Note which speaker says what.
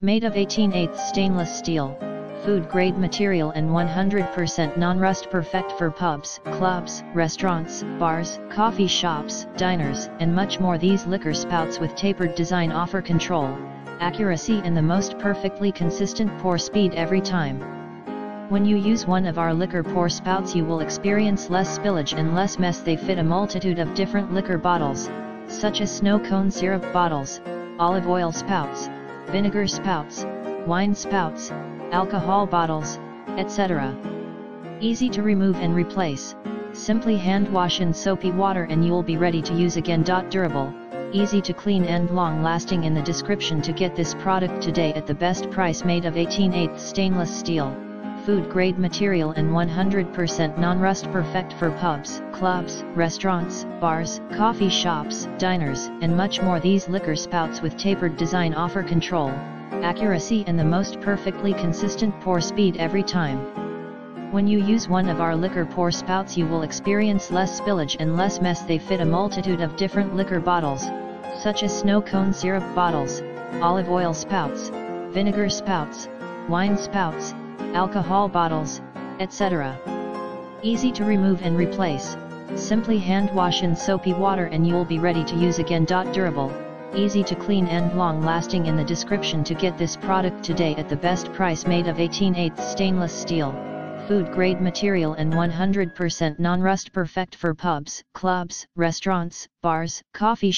Speaker 1: Made of 18 8 stainless steel, food grade material and 100% non-rust perfect for pubs, clubs, restaurants, bars, coffee shops, diners, and much more. These liquor spouts with tapered design offer control, accuracy and the most perfectly consistent pour speed every time. When you use one of our liquor pour spouts you will experience less spillage and less mess. They fit a multitude of different liquor bottles, such as snow cone syrup bottles, olive oil spouts, vinegar spouts, wine spouts, alcohol bottles, etc. Easy to remove and replace, simply hand wash in soapy water and you'll be ready to use again. Durable, easy to clean and long lasting in the description to get this product today at the best price made of 18 8 stainless steel food grade material and 100% non-rust perfect for pubs, clubs, restaurants, bars, coffee shops, diners, and much more these liquor spouts with tapered design offer control, accuracy and the most perfectly consistent pour speed every time. When you use one of our liquor pour spouts you will experience less spillage and less mess they fit a multitude of different liquor bottles, such as snow cone syrup bottles, olive oil spouts, vinegar spouts, wine spouts, alcohol bottles, etc. Easy to remove and replace, simply hand wash in soapy water and you'll be ready to use again. Durable, easy to clean and long lasting in the description to get this product today at the best price made of 18 8 stainless steel, food grade material and 100% non-rust perfect for pubs, clubs, restaurants, bars, coffee